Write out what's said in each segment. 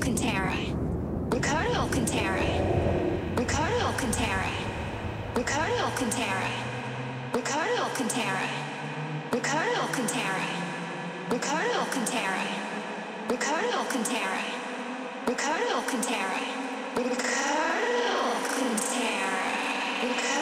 Alcantara. Ricardo Alcantara. Ricardo Alcantara. Ricardo Alcantara. Ricardo Alcantara. Ricardo Alcantara. Ricardo Alcantara. Ricardo Alcantara. Ricardo Alcantara. Ricardo Alcantara. Ricardo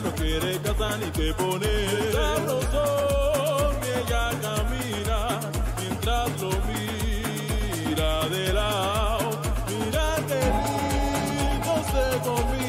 no quiere casa ni que poner. Sabroso, y ella camina mientras lo mira de lado. Mira que lindo se combina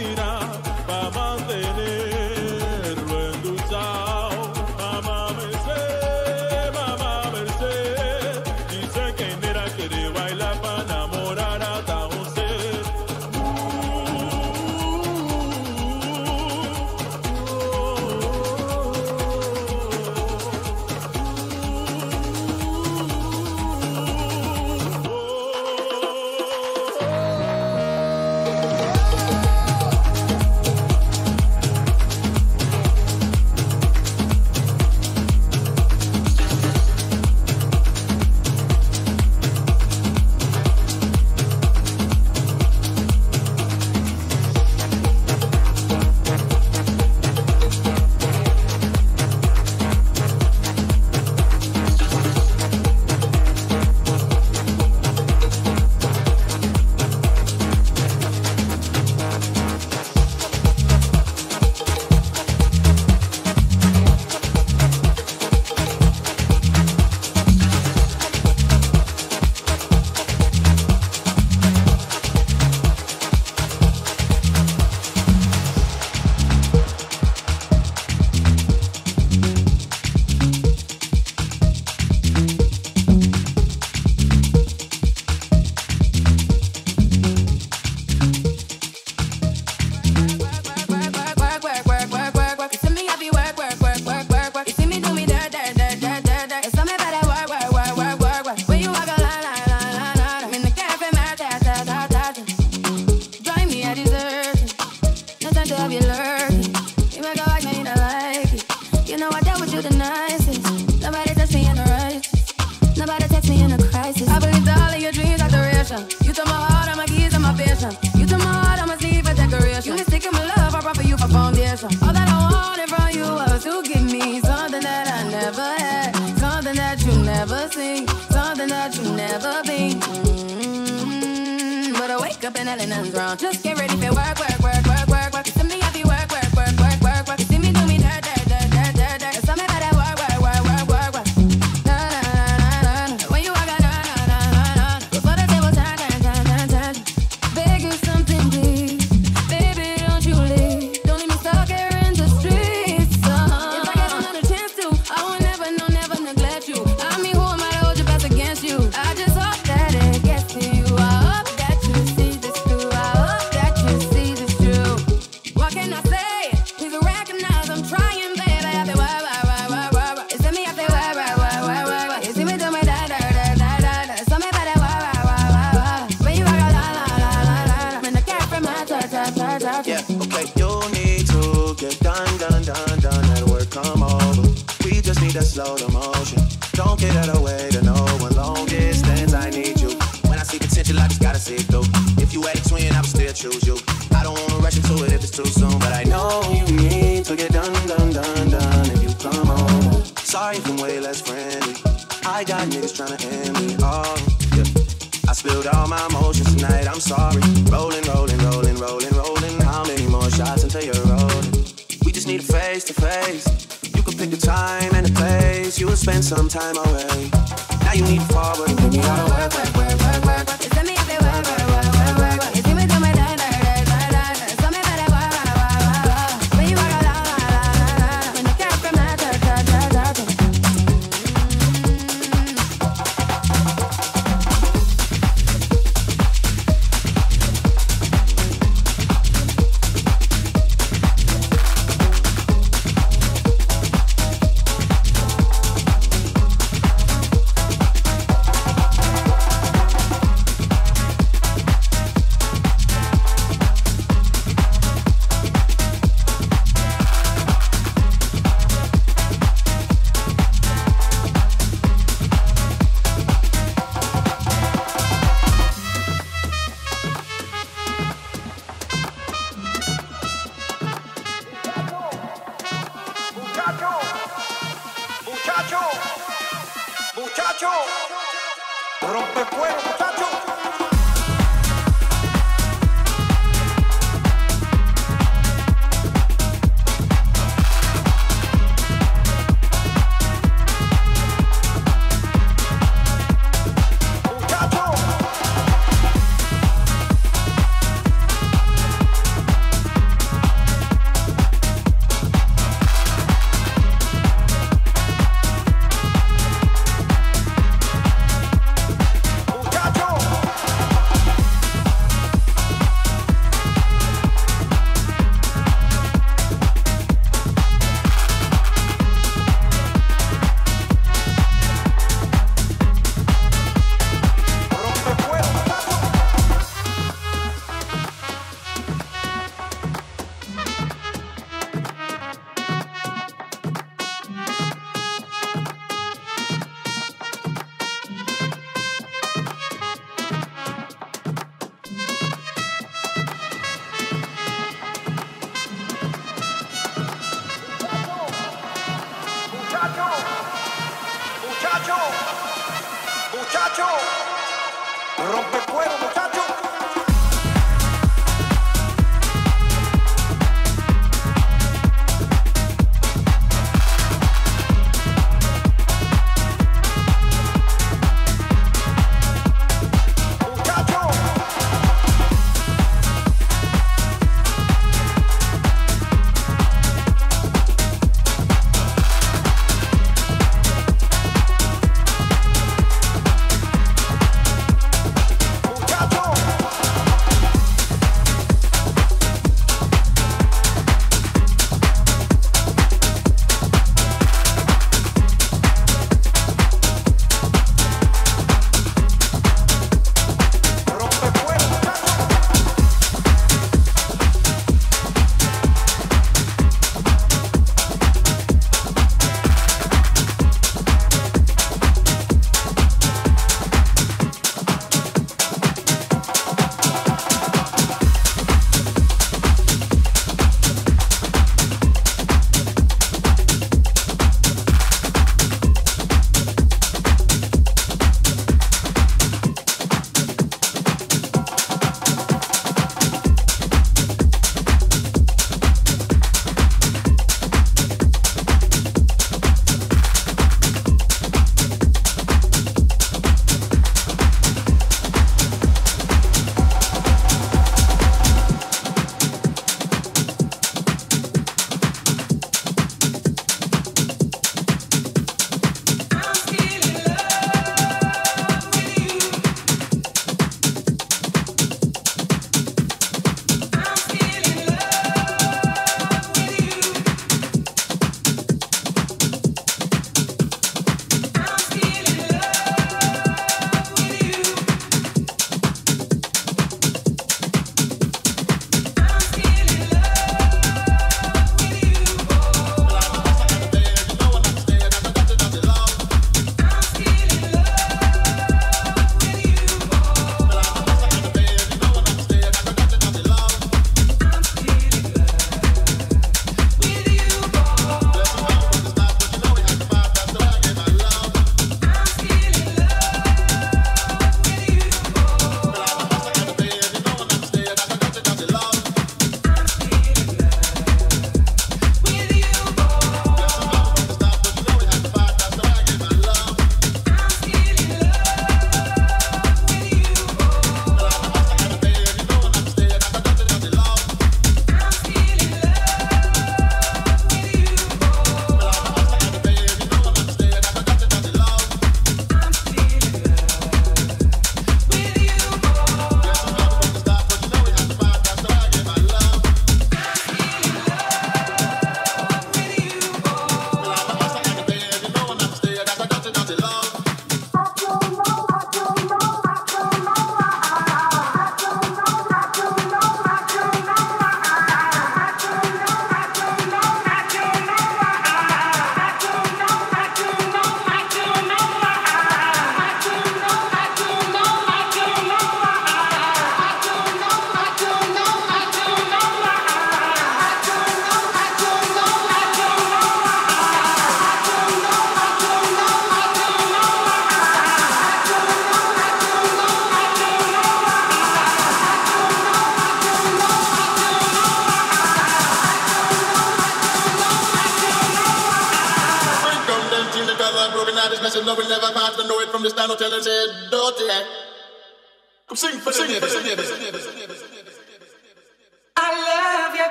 sometime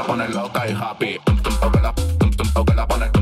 la pone loca y happy. Tum tum pa que la, tum tum pa que la pone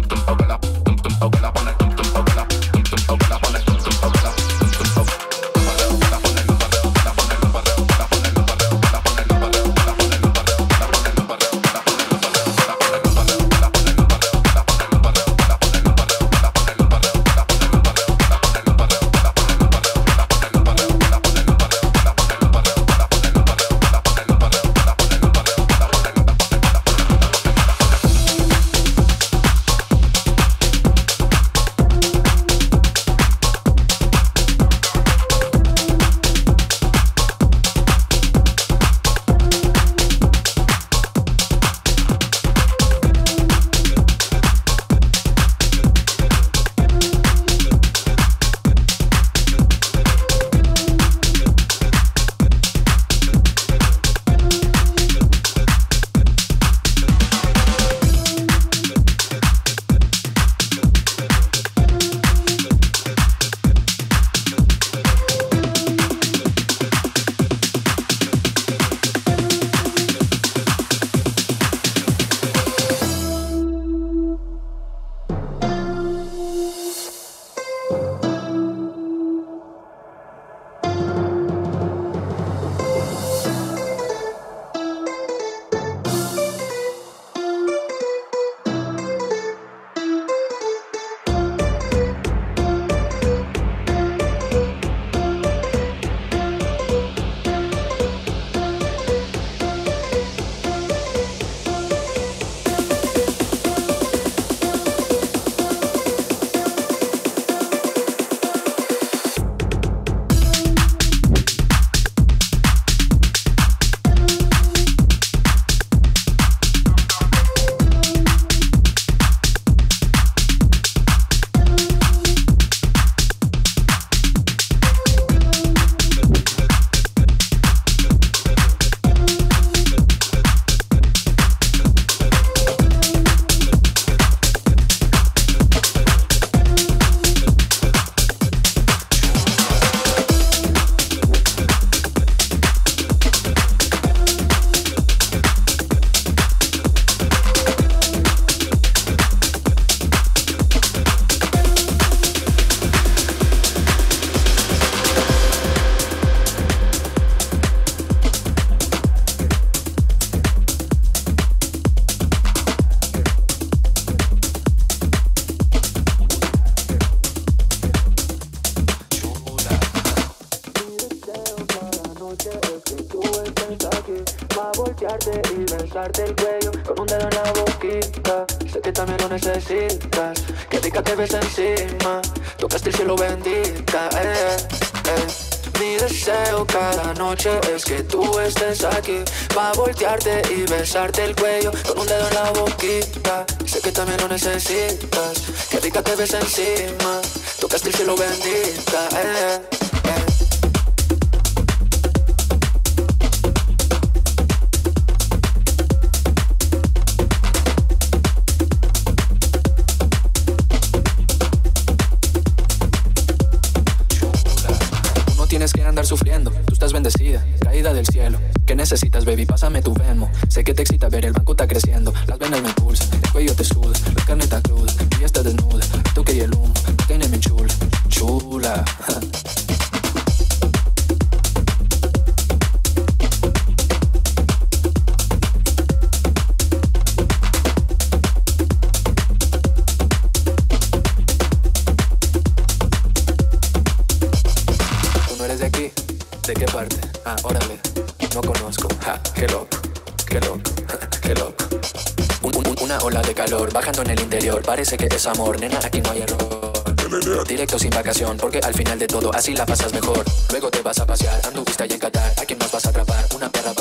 Que rica te ves encima. Tocaste el cielo bendita. Pásame tu Venmo. Sé que te excita ver el banco está creciendo. Las venas me impulsan, el cuello te suda, la carne está cruda, y está desnuda. Tú y el humo, tiene mi chula, chula. De aquí, ¿de qué parte? Ah, órale. Ja, qué loco, qué loco, qué loco. una ola de calor bajando en el interior. Parece que es amor, nena, aquí no hay error. Directo sin vacación, porque al final de todo así la pasas mejor. Luego te vas a pasear, anduviste ahí en Qatar. ¿A quién más vas a atrapar? Una perra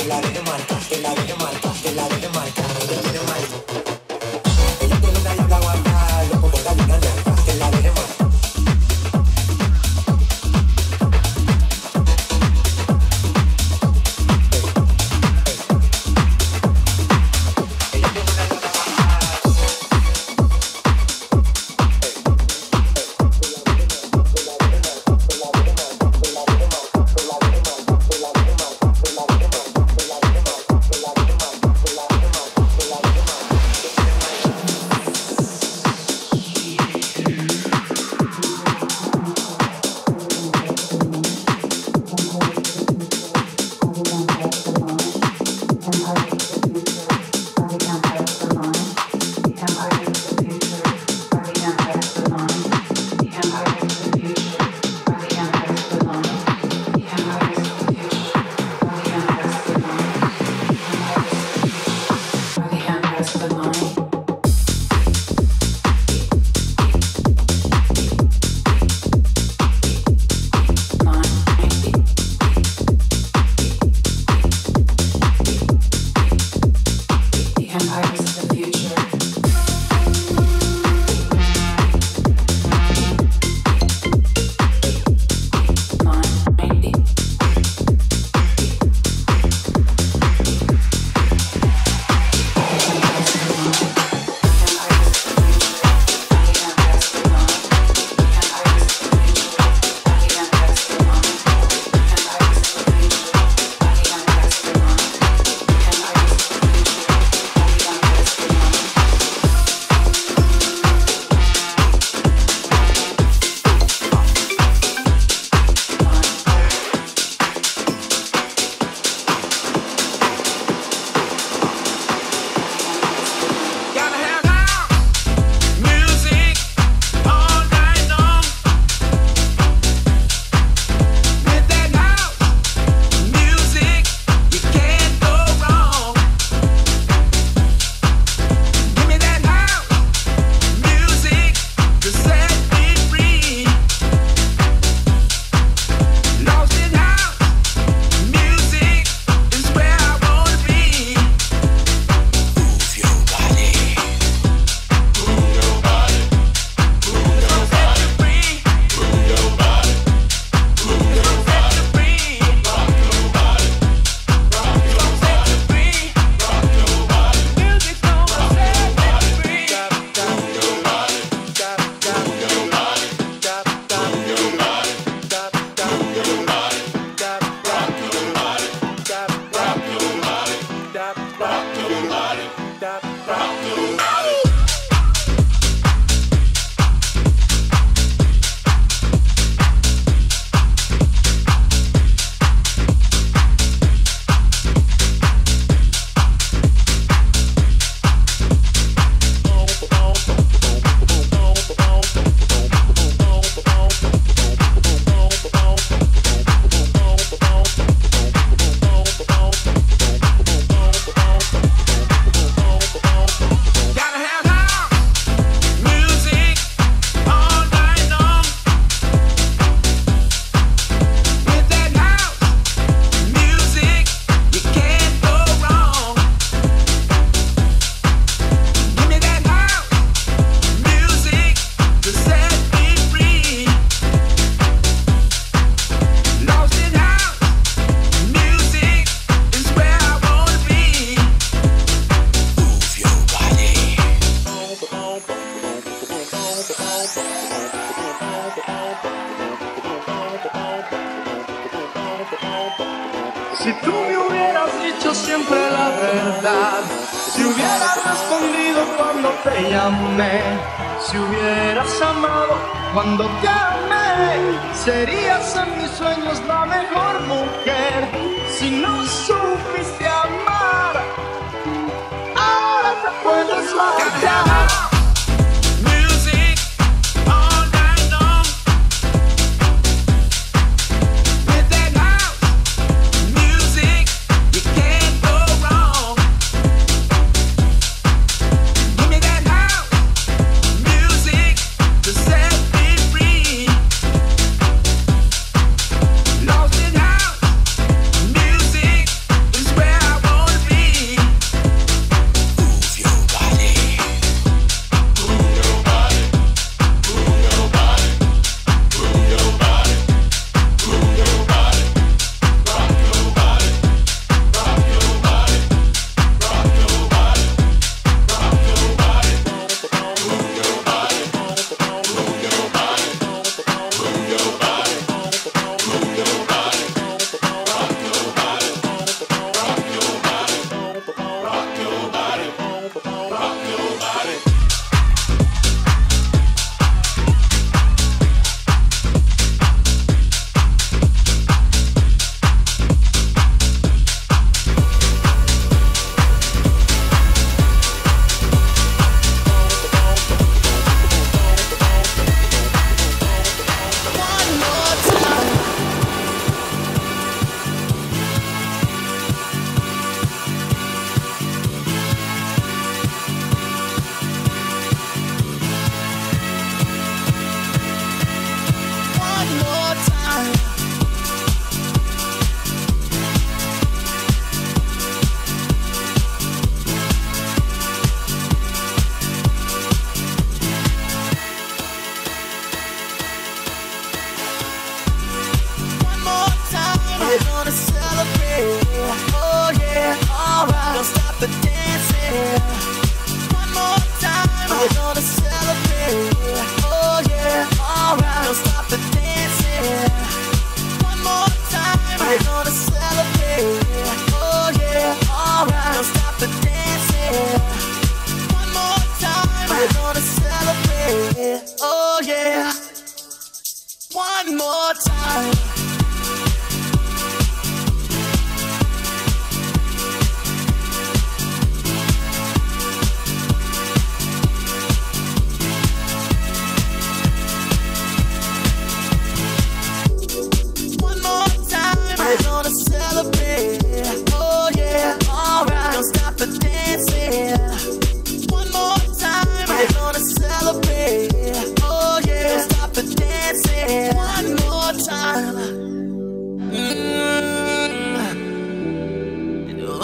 que la deje marca, que la marca.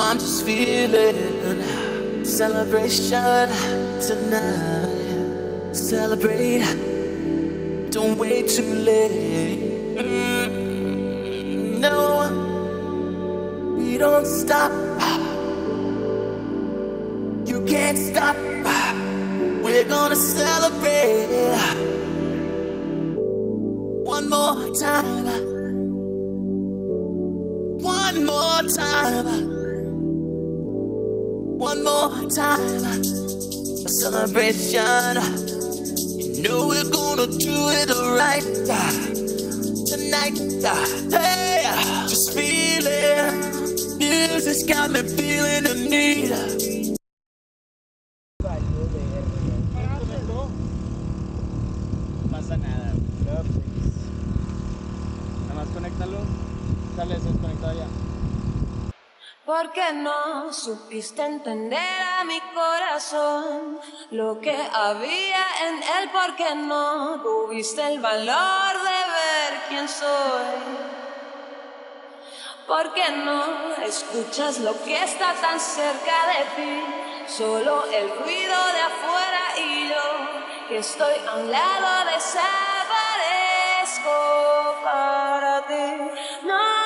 I'm just feeling celebration tonight. Celebrate. Don't wait too late. Mm, No, we don't stop. You can't stop. We're gonna celebrate one more time. One more time. Time. A celebration. You know we're gonna do it right tonight. Hey, just feel it. Music's got me feeling the need. No supiste entender a mi corazón lo que había en él, porque no tuviste el valor de ver quién soy. Porque no escuchas lo que está tan cerca de ti, solo el ruido de afuera y yo que estoy a un lado desaparezco para ti. No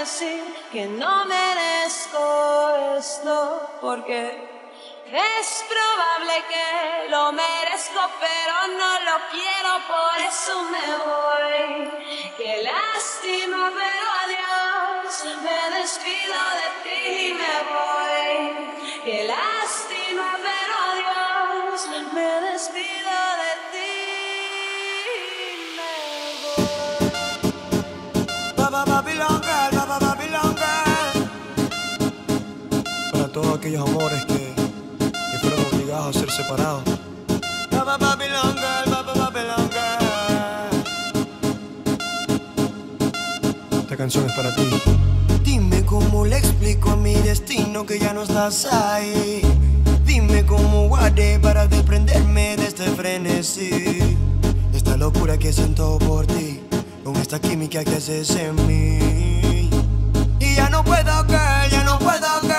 decir que no merezco esto porque es probable que lo merezco, pero no lo quiero, por eso me voy. Qué lástima, pero adiós, me despido de ti y me voy. Qué lástima, pero adiós, me despido. aquellos amores que, que fueron obligados a ser separados. Esta canción es para ti. Dime cómo le explico a mi destino que ya no estás ahí. Dime cómo guardé para desprenderme de este frenesí. Esta locura que siento por ti. Con esta química que haces en mí. Y ya no puedo, girl, ya no puedo, girl.